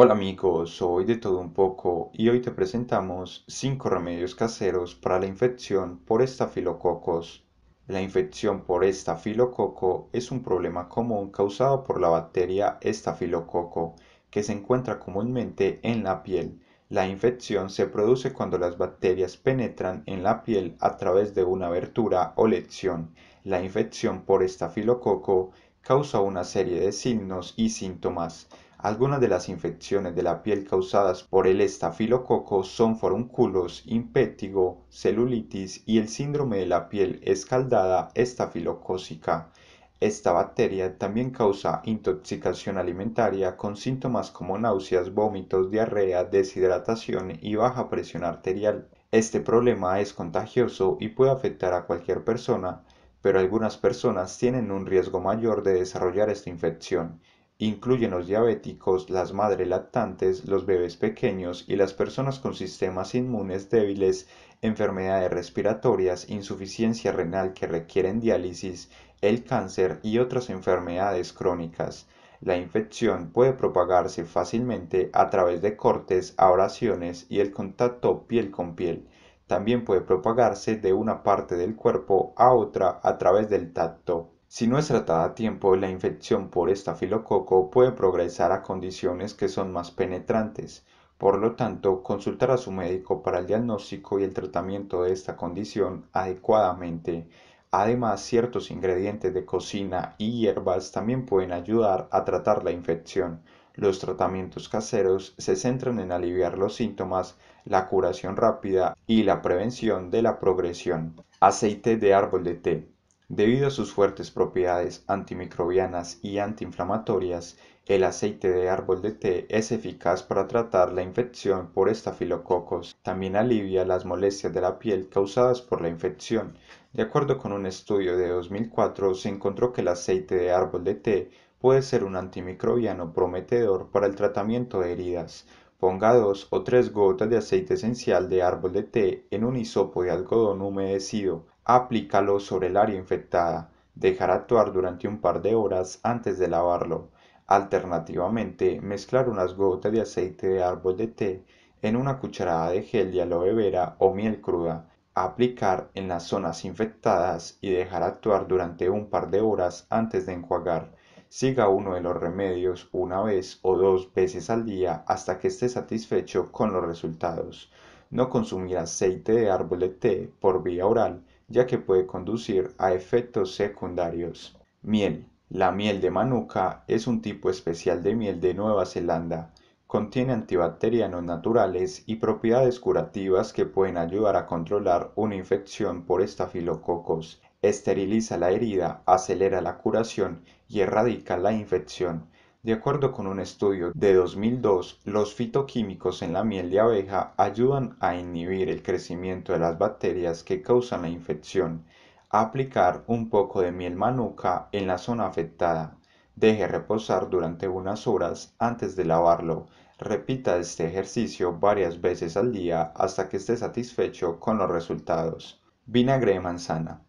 Hola amigos, soy de todo un poco y hoy te presentamos 5 remedios caseros para la infección por estafilococos. La infección por estafilococo es un problema común causado por la bacteria estafilococo que se encuentra comúnmente en la piel. La infección se produce cuando las bacterias penetran en la piel a través de una abertura o lesión. La infección por estafilococo causa una serie de signos y síntomas. Algunas de las infecciones de la piel causadas por el estafilococo son forúnculos, impétigo, celulitis y el síndrome de la piel escaldada estafilocócica. Esta bacteria también causa intoxicación alimentaria con síntomas como náuseas, vómitos, diarrea, deshidratación y baja presión arterial. Este problema es contagioso y puede afectar a cualquier persona, pero algunas personas tienen un riesgo mayor de desarrollar esta infección. Incluyen los diabéticos, las madres lactantes, los bebés pequeños y las personas con sistemas inmunes débiles, enfermedades respiratorias, insuficiencia renal que requieren diálisis, el cáncer y otras enfermedades crónicas. La infección puede propagarse fácilmente a través de cortes, abrasiones y el contacto piel con piel. También puede propagarse de una parte del cuerpo a otra a través del tacto. Si no es tratada a tiempo, la infección por estafilococo puede progresar a condiciones que son más penetrantes. Por lo tanto, consultar a su médico para el diagnóstico y el tratamiento de esta condición adecuadamente. Además, ciertos ingredientes de cocina y hierbas también pueden ayudar a tratar la infección. Los tratamientos caseros se centran en aliviar los síntomas, la curación rápida y la prevención de la progresión. Aceite de árbol de té. Debido a sus fuertes propiedades antimicrobianas y antiinflamatorias, el aceite de árbol de té es eficaz para tratar la infección por estafilococos. También alivia las molestias de la piel causadas por la infección. De acuerdo con un estudio de 2004, se encontró que el aceite de árbol de té puede ser un antimicrobiano prometedor para el tratamiento de heridas. Ponga dos o tres gotas de aceite esencial de árbol de té en un hisopo de algodón humedecido Aplícalo sobre el área infectada. Dejar actuar durante un par de horas antes de lavarlo. Alternativamente, mezclar unas gotas de aceite de árbol de té en una cucharada de gel de aloe vera o miel cruda. Aplicar en las zonas infectadas y dejar actuar durante un par de horas antes de enjuagar. Siga uno de los remedios una vez o dos veces al día hasta que esté satisfecho con los resultados. No consumir aceite de árbol de té por vía oral ya que puede conducir a efectos secundarios. Miel. La miel de manuka es un tipo especial de miel de Nueva Zelanda. Contiene antibacterianos naturales y propiedades curativas que pueden ayudar a controlar una infección por estafilococos. Esteriliza la herida, acelera la curación y erradica la infección. De acuerdo con un estudio de 2002, los fitoquímicos en la miel de abeja ayudan a inhibir el crecimiento de las bacterias que causan la infección. Aplicar un poco de miel manuka en la zona afectada. Deje reposar durante unas horas antes de lavarlo. Repita este ejercicio varias veces al día hasta que esté satisfecho con los resultados. Vinagre de manzana.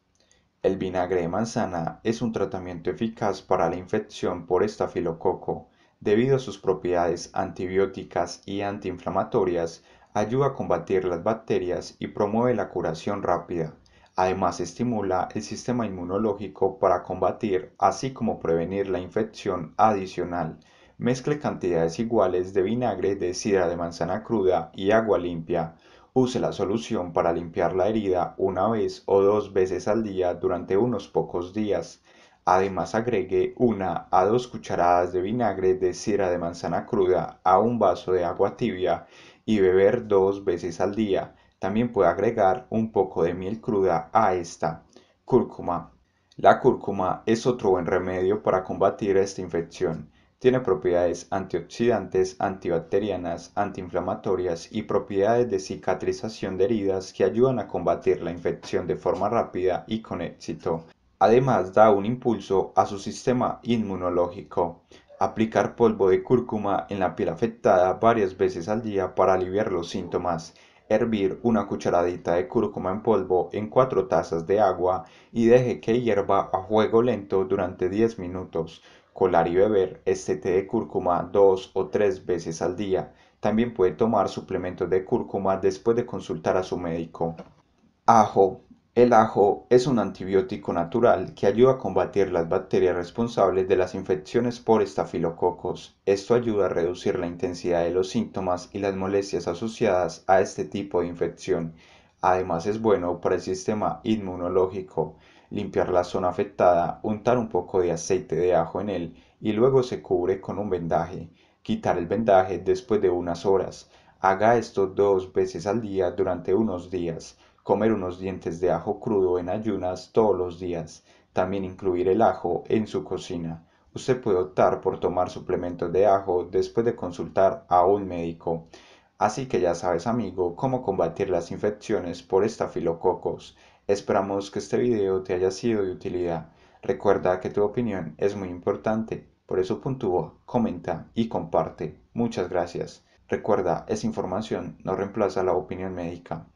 El vinagre de manzana es un tratamiento eficaz para la infección por estafilococo. Debido a sus propiedades antibióticas y antiinflamatorias, ayuda a combatir las bacterias y promueve la curación rápida. Además, estimula el sistema inmunológico para combatir, así como prevenir la infección adicional. Mezcle cantidades iguales de vinagre de sidra de manzana cruda y agua limpia. Use la solución para limpiar la herida una vez o dos veces al día durante unos pocos días. Además agregue una a dos cucharadas de vinagre de sidra de manzana cruda a un vaso de agua tibia y beber dos veces al día. También puede agregar un poco de miel cruda a esta. Cúrcuma. La cúrcuma es otro buen remedio para combatir esta infección. Tiene propiedades antioxidantes, antibacterianas, antiinflamatorias y propiedades de cicatrización de heridas que ayudan a combatir la infección de forma rápida y con éxito. Además, da un impulso a su sistema inmunológico. Aplicar polvo de cúrcuma en la piel afectada varias veces al día para aliviar los síntomas. Hervir una cucharadita de cúrcuma en polvo en 4 tazas de agua y deje que hierva a fuego lento durante 10 minutos. colar y beber este té de cúrcuma dos o tres veces al día. También puede tomar suplementos de cúrcuma después de consultar a su médico. Ajo. El ajo es un antibiótico natural que ayuda a combatir las bacterias responsables de las infecciones por estafilococos. Esto ayuda a reducir la intensidad de los síntomas y las molestias asociadas a este tipo de infección. Además es bueno para el sistema inmunológico. Limpiar la zona afectada, untar un poco de aceite de ajo en él y luego se cubre con un vendaje. Quitar el vendaje después de unas horas. Haga esto dos veces al día durante unos días. Comer unos dientes de ajo crudo en ayunas todos los días. También incluir el ajo en su cocina. Usted puede optar por tomar suplementos de ajo después de consultar a un médico. Así que ya sabes amigo cómo combatir las infecciones por estafilococos. Esperamos que este video te haya sido de utilidad. Recuerda que tu opinión es muy importante, por eso puntúa, comenta y comparte. Muchas gracias. Recuerda, esa información no reemplaza la opinión médica.